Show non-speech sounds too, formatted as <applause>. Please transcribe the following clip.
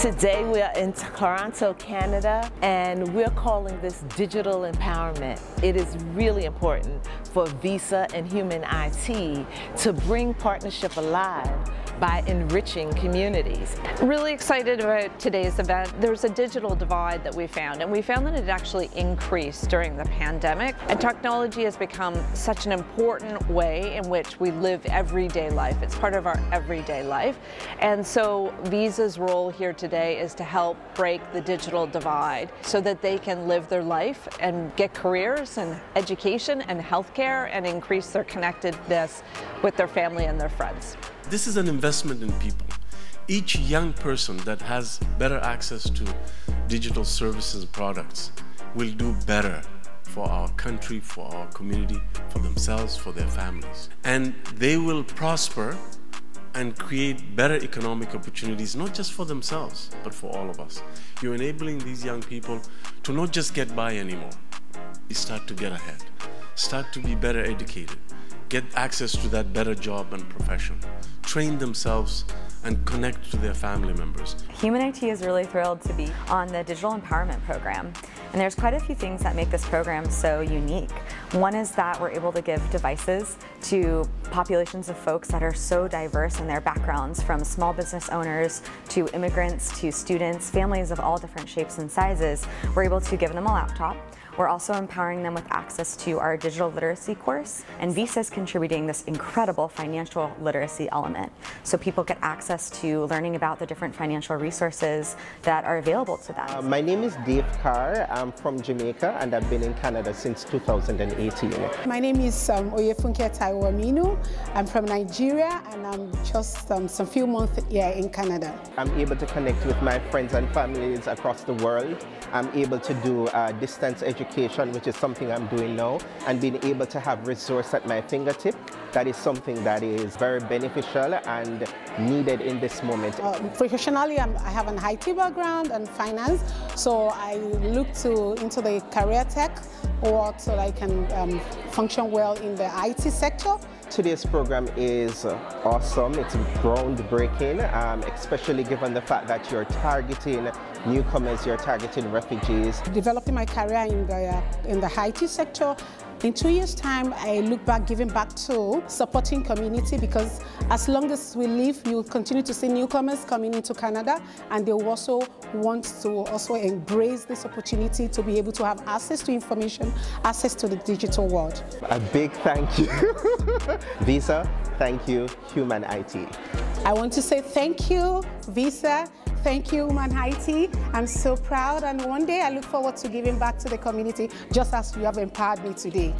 Today we are in Toronto, Canada, and we're calling this digital empowerment. It is really important for Visa and Human IT to bring partnership alive by enriching communities. Really excited about today's event. There's a digital divide that we found, and we found that it actually increased during the pandemic. And technology has become such an important way in which we live everyday life. It's part of our everyday life. And so Visa's role here today is to help break the digital divide so that they can live their life and get careers and education and healthcare and increase their connectedness with their family and their friends. This is an investment in people. Each young person that has better access to digital services and products will do better for our country, for our community, for themselves, for their families. And they will prosper and create better economic opportunities, not just for themselves, but for all of us. You're enabling these young people to not just get by anymore, they start to get ahead, start to be better educated, get access to that better job and profession, train themselves and connect to their family members. Human IT is really thrilled to be on the Digital Empowerment Program. And there's quite a few things that make this program so unique. One is that we're able to give devices to populations of folks that are so diverse in their backgrounds, from small business owners to immigrants to students, families of all different shapes and sizes. We're able to give them a laptop we're also empowering them with access to our digital literacy course, and Visa is contributing this incredible financial literacy element. So people get access to learning about the different financial resources that are available to them. Uh, my name is Dave Carr. I'm from Jamaica, and I've been in Canada since 2018. My name is um, Oyefunke Taiwo Aminu. I'm from Nigeria, and I'm just um, some few months here in Canada. I'm able to connect with my friends and families across the world. I'm able to do uh, distance education education, which is something I'm doing now, and being able to have resource at my fingertip, that is something that is very beneficial and needed in this moment. Uh, professionally, I'm, i have an IT background and finance, so I look to into the career tech world so that I can um, function well in the IT sector. Today's program is awesome. It's groundbreaking, um, especially given the fact that you're targeting newcomers, you're targeting refugees. Developing my career in the, uh, in the IT sector in two years' time, I look back, giving back to supporting community because as long as we live, you will continue to see newcomers coming into Canada and they will also want to also embrace this opportunity to be able to have access to information, access to the digital world. A big thank you. <laughs> Visa, thank you, Human IT. I want to say thank you, Visa, Thank you, Human IT. I'm so proud, and one day I look forward to giving back to the community just as you have empowered me today.